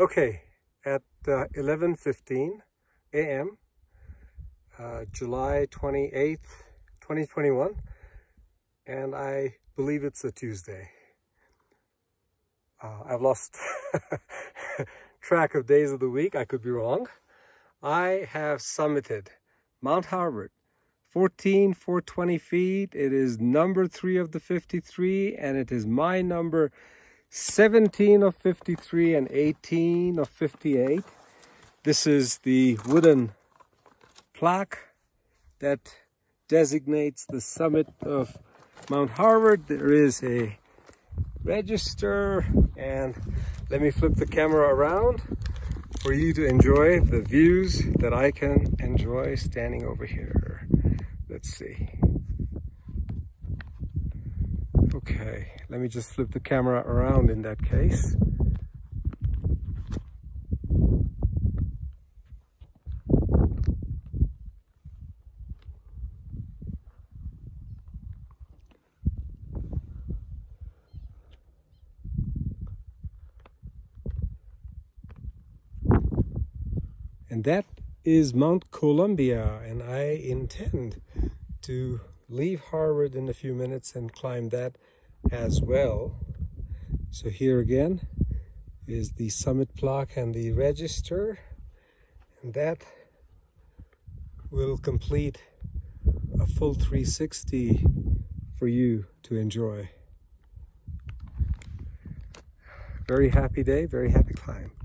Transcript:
Okay, at uh, 11.15 a.m., uh, July 28th, 2021, and I believe it's a Tuesday. Uh, I've lost track of days of the week. I could be wrong. I have summited Mount Harvard, 14, 420 feet. It is number three of the 53, and it is my number 17 of 53 and 18 of 58. This is the wooden plaque that designates the summit of Mount Harvard. There is a register and let me flip the camera around for you to enjoy the views that I can enjoy standing over here. Let's see. Okay, let me just flip the camera around in that case. And that is Mount Columbia, and I intend to leave Harvard in a few minutes and climb that as well. So here again is the summit plaque and the register, and that will complete a full 360 for you to enjoy. Very happy day, very happy climb.